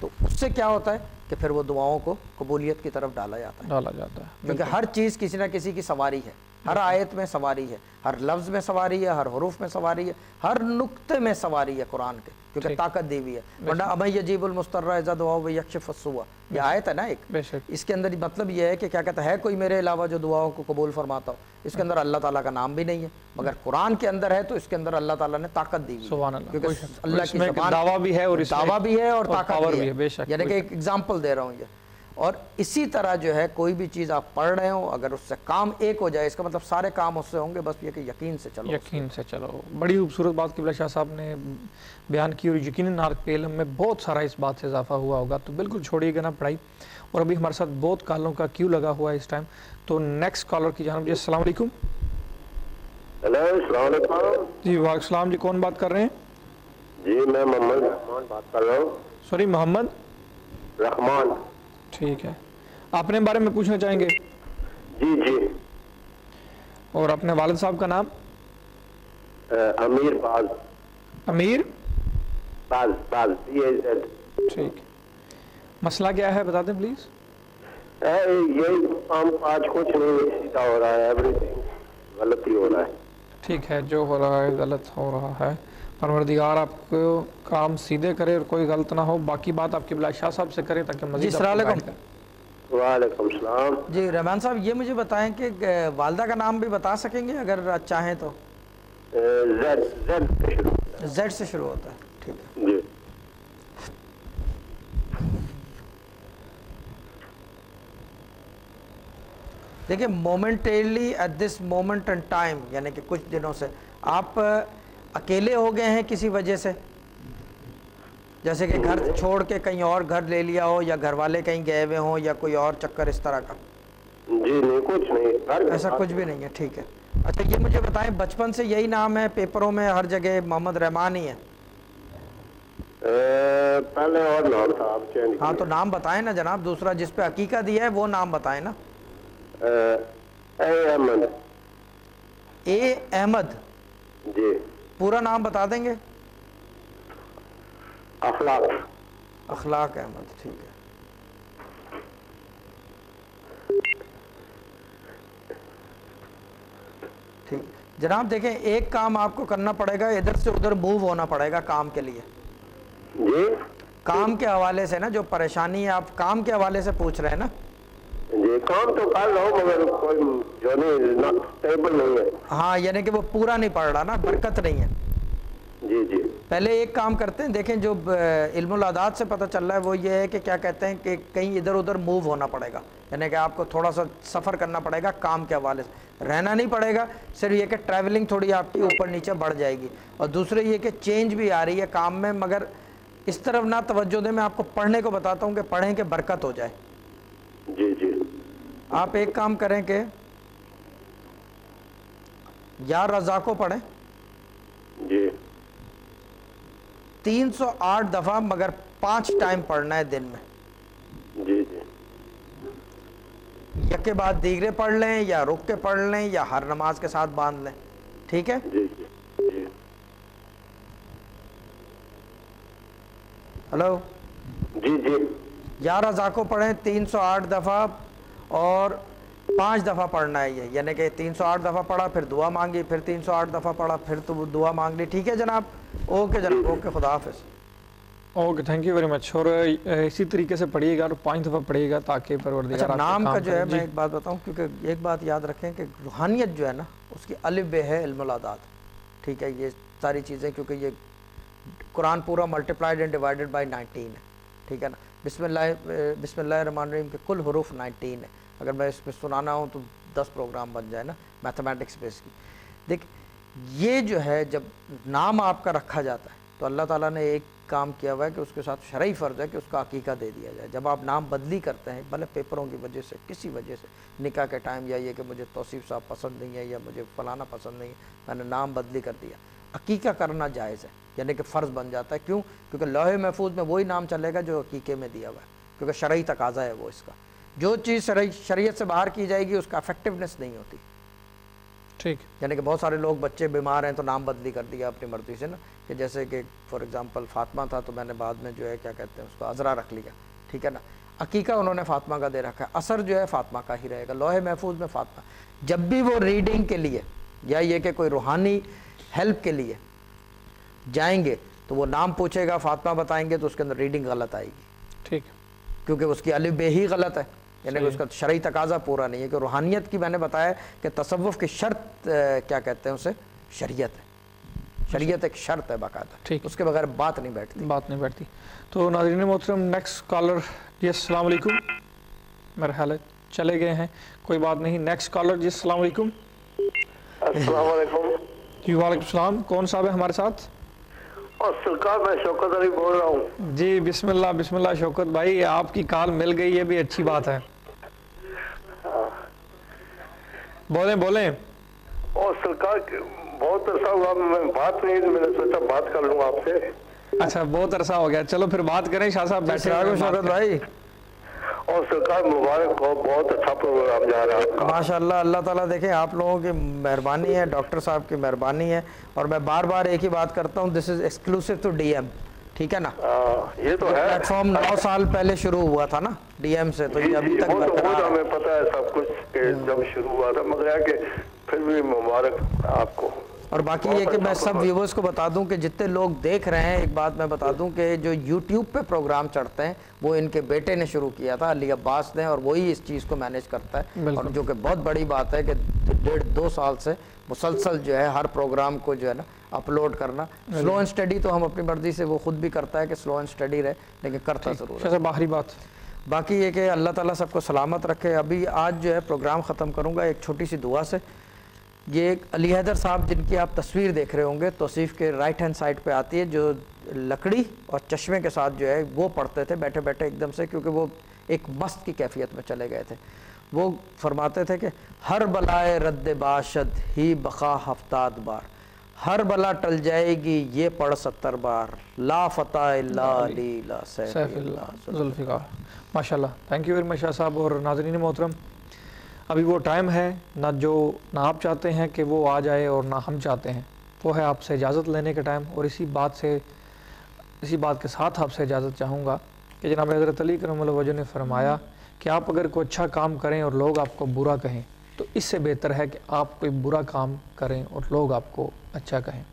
तो उससे क्या होता है कि फिर वो दुआओं को कबूलियत की तरफ़ डाला जाता है। डाला जाता है। क्योंकि हर चीज़ किसी ना किसी की सवारी है। हर आयत में सवारी है हर लफ्ज़ में सवारी है हर हरूफ में सवारी है हर नुक्ते में सवारी है कुरान के क्योंकि ताकत दी हुई है वरना अमय यजीबुल मुस्तर्रा दुआ व यक्षफुआ ये आयत है ना एक? इसके अंदर मतलब ये है कि क्या कहता है कोई मेरे अलावा जो दुआओं को कबूल फरमाता हो? इसके अंदर अल्लाह ताला का नाम भी नहीं है मगर कुरान के अंदर है तो इसके अंदर अल्लाह ताला ने ताकत दी है। क्योंकि अल्लाह की दावा भी है और दावा भी है और ताकत भी है, यानी कि एक एग्ज़ाम्पल दे रहा हूँ ये। और इसी तरह जो है कोई भी चीज़ आप पढ़ रहे हो अगर उससे काम एक हो जाए इसका मतलब सारे काम उससे होंगे बस ये कि यकीन से चलो यकीन से चलो। बड़ी खूबसूरत बात किबला शाह साहब ने बयान की और यकीन नार्क के इलम में बहुत सारा इस बात से इजाफा हुआ होगा। तो बिल्कुल छोड़िएगा ना पढ़ाई। और अभी हमारे साथ बहुत कॉलों का क्यू लगा हुआ है इस टाइम तो नेक्स्ट कॉलर की जानब जी वालेकुम हेलो जी वालेकुम जी कौन बात कर रहे हैं? जी मैं मोहम्मद। रहमान बात कर रहा हूँ। सॉरी मोहम्मद? रहमान। ठीक है। अपने बारे में पूछना चाहेंगे? जी जी। और अपने वालिद साहब का नाम? अ, अमीर बाज अमीर? बाज बाज ठीक। मसला क्या है बता दें प्लीज़। ये काम आज कुछ नहीं सीधा हो रहा है। एवरीथिंग गलत ही हो रहा है। ठीक है जो हो रहा है गलत हो रहा है। परवरदिगार आपको काम सीधे करे और कोई गलत ना हो। बाकी बात आपके बिला शाह साहब से करें ताकि मजीद वालेकुम। सलाम। जी रहमान साहब ये मुझे बताएँ कि वालदा का नाम भी बता सकेंगे अगर चाहें तो? जेड जेड से शुरू होता जेड से शुरू होता है ठीक है। जी। देखिए momentarily at this moment and time यानी कि कुछ दिनों से आप अकेले हो गए हैं किसी वजह से? जैसे कि घर छोड़ के कहीं और घर ले लिया हो या घर वाले कहीं गए हुए हों या कोई और चक्कर इस तरह का? जी नहीं कुछ नहीं। ऐसा कुछ भी नहीं है ठीक है। अच्छा ये मुझे बताएँ बचपन से यही नाम है पेपरों में हर जगह मोहम्मद रहमान ही है? पहले और नाम था आप चेंज हाँ तो नाम बताएँ ना जनाब दूसरा जिस पे हकीका दिया है वो नाम बताएँ ना। ए अहमद। ए अहमद? जी। पूरा नाम बता देंगे? अखलाक। अखलाक अहमद ठीक है। ठीक। जनाब देखें एक काम आपको करना पड़ेगा इधर से उधर मूव होना पड़ेगा काम के लिए। जी। काम के हवाले से ना जो परेशानी है आप काम के हवाले से पूछ रहे हैं ना जी काम तो कर रहा हूँ मगर कोई जो नहीं स्टेबल नहीं है। हाँ यानी कि वो पूरा नहीं पड़ रहा ना बरकत नहीं है। जी जी। पहले एक काम करते हैं देखें जो इल्मुल आदात से पता चल रहा है वो ये है कि क्या कहते हैं कि कहीं इधर उधर मूव होना पड़ेगा। यानी कि आपको थोड़ा सा सफ़र करना पड़ेगा काम के हवाले से। रहना नहीं पड़ेगा सिर्फ़ ये कि ट्रैवलिंग थोड़ी आपकी ऊपर नीचे बढ़ जाएगी। और दूसरे ये कि चेंज भी आ रही है काम में मगर इस तरफ़ ना तवज्जो दें मैं आपको पढ़ने को बताता हूँ कि पढ़ें कि बरकत हो जाए। आप एक काम करें कि या रजा को पढ़ें। जी। 308 दफ़ा मगर पाँच टाइम पढ़ना है दिन में। जी जी। यक के बाद दीगरे पढ़ लें या रुक के पढ़ लें या हर नमाज़ के साथ बाँध लें। ठीक है? जी जी जी। हेलो जी जी। या रजा को पढ़ें 308 दफ़ा और पाँच दफ़ा पढ़ना है ये। यानी कि 308 दफ़ा पढ़ा फिर दुआ मांगी फिर 308 दफ़ा पढ़ा फिर तो दुआ मांग ली ठीक है जनाब? ओके जनाब ओके खुदा हाफिज़। Okay thank you very much और इसी तरीके से पढ़िएगा और पाँच दफ़ा पढ़िएगा ताकि अच्छा नाम का जो है मैं एक बात बताऊँ क्योंकि एक बात याद रखें कि रूहानियत जो है ना उसकी अलिफ बे है इल्मुलादात ठीक है ये सारी चीज़ें क्योंकि ये कुरान पूरा मल्टीप्लाइड एंड डिवाइडेड बाई 19 है। ठीक है ना? रहीम के कुल हरूफ 19 है। अगर मैं इसमें सुनाना हूँ तो 10 प्रोग्राम बन जाए ना, मैथमेटिक्स पे इसकी देख, ये जो है, जब नाम आपका रखा जाता है तो अल्लाह ताला ने एक काम किया हुआ है कि उसके साथ शरई फ़र्ज़ है कि उसका अकीका दे दिया जाए। जब आप नाम बदली करते हैं, भले पेपरों की वजह से, किसी वजह से निका के टाइम या ये कि मुझे तोसीफ़ साहब पसंद नहीं है या मुझे फ़लाना पसंद नहीं है, मैंने नाम बदली कर दिया। अकीका करना जायज़ है यानी कि फ़र्ज़ बन जाता है। क्यों? क्योंकि लोहे महफूज में वही नाम चलेगा जो अकीके में दिया हुआ है क्योंकि शरई तकाजा है वो इसका। जो चीज़ शरीयत से बाहर की जाएगी उसका अफेक्टिवनेस नहीं होती। ठीक। यानी कि बहुत सारे लोग बच्चे बीमार हैं तो नाम बदली कर दिया अपनी मर्ज़ी से ना कि जैसे कि फॉर एग्जांपल फातिमा था तो मैंने बाद में जो है क्या कहते हैं उसको अजरा रख लिया। ठीक है ना? अकीका उन्होंने फातिमा का दे रखा है। असर जो है फातिमा का ही रहेगा। लोहे महफूज में फातिमा। जब भी वो रीडिंग के लिए या ये कि कोई रूहानी हेल्प के लिए जाएँगे तो वो नाम पूछेगा फातिमा बताएँगे तो उसके अंदर रीडिंग गलत आएगी। ठीक। क्योंकि उसकी अलिफ बे ही गलत है। यानी कि उसका शरई तकाजा पूरा नहीं है कि रूहानियत की मैंने बताया कि तसव्वुफ की शर्त क्या कहते हैं उसे? शरीयत है। शरीयत एक शर्त है बाकायदा। ठीक। उसके बगैर बात नहीं बैठती। बात नहीं बैठती। तो नाजरीन मोहतरम नेक्स्ट कॉलर जी अस्सलाम वालेकुम मेरा ख्याल है चले गए हैं कोई बात नहीं। नेक्स्ट कॉलर जी अस्सलाम अस्सलाम वालेकुम। जी वालेकुम कौन साहब है हमारे साथ? सरकार मैं शौकत अली बोल रहा हूँ। जी बिस्मिल्लाह बिस्मिल्लाह शौकत भाई आपकी कॉल मिल गई ये भी अच्छी बात है। बोले बोले। और सरकार बहुत अरसा हुआ मैं बात नहीं मैंने सोचा बात कर लूँ आपसे। अच्छा बहुत अरसा हो गया। चलो फिर बात करें शाह साहब बैठे हैं, करें। भाई। और सरकार मुबारक हो बहुत अच्छा प्रोग्राम जा रहा है माशाल्लाह अल्लाह ताला देखें आप लोगों की मेहरबानी है डॉक्टर साहब की मेहरबानी है और मैं बार बार एक ही बात करता हूँ this is exclusive to DM ठीक है ना? हाँ, ये तो है। प्लेटफॉर्म नौ साल पहले शुरू हुआ था ना डीएम से तो ये अभी तक वो तो हमें पता है सब कुछ जब शुरू हुआ था मगर कि फिर भी मुबारक आपको। और बाकी ये कि मैं सब व्यूवर्स को बता दूँ कि जितने लोग देख रहे हैं एक बात मैं बता दूँ कि जो YouTube पे प्रोग्राम चढ़ते हैं वो इनके बेटे ने शुरू किया था अली अब्बास ने और वही इस चीज़ को मैनेज करता है। और जो कि बहुत बड़ी बात है कि डेढ़ दो साल से मुसलसल जो है हर प्रोग्राम को जो है ना अपलोड करना। स्लो एंड स्टडी तो हम अपनी मर्ज़ी से वो खुद भी करता है कि स्लो एंड स्टडी रहे लेकिन करता ज़रूर है। साहब आखिरी बात। बाकी ये कि अल्लाह ताला सबको सलामत रखे। अभी आज जो है प्रोग्राम ख़त्म करूँगा एक छोटी सी दुआ से। ये एक अली हैदर साहब जिनकी आप तस्वीर देख रहे होंगे तोसीफ़ के राइट हैंड साइड पे आती है जो लकड़ी और चश्मे के साथ जो है वो पढ़ते थे बैठे बैठे एकदम से क्योंकि वो एक मस्त की कैफियत में चले गए थे। वो फरमाते थे कि हर बलाए रद्द बाशद ही बका हफ्ताद बार। हर बला टल जाएगी ये पढ़ सत्तर बार। ला फतह माशाल्लाह। Thank you very much Shah साहब और नाजरीन मोहतरम। अभी वो टाइम है, ना जो, ना आप चाहते हैं कि वो आ जाए और ना हम चाहते हैं। वो है आपसे इजाज़त लेने का टाइम और इसी बात से, इसी बात के साथ आपसे इजाज़त चाहूँगा कि जनाब हज़रत अली करम वजह ने फरमाया कि आप अगर कोई अच्छा काम करें और लोग आपको बुरा कहें तो इससे बेहतर है कि आप कोई बुरा काम करें और लोग आपको अच्छा कहें।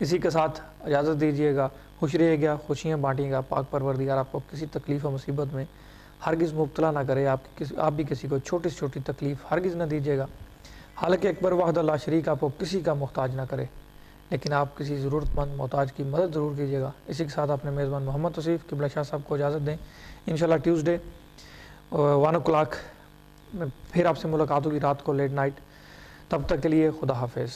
इसी के साथ इजाज़त दीजिएगा, खुश रहिएगा, खुशियाँ बांटिएगा, पाक परवरदिगार, आपको किसी तकलीफ़ और मुसीबत में हरगिज़ मुबतला ना करे, आप किसी, आप भी किसी को छोटी से छोटी तकलीफ़ हरगिज़ ना दीजिएगा। हालाँकि अकबर वाहद अल्लाह शरीक आपको किसी का मोहताज ना करे, लेकिन आप किसी ज़रूरतमंद मोहताज की मदद ज़रूर कीजिएगा। इसी के साथ अपने मेज़बान मोहम्मद तसीफ़, किबला शाह साहब को इजाज़त दें। इन ट्यूज़डे वन ओ क्लाक में फिर आपसे मुलाकात होगी रात को लेट नाइट। तब तक के लिए खुदा हाफिज़।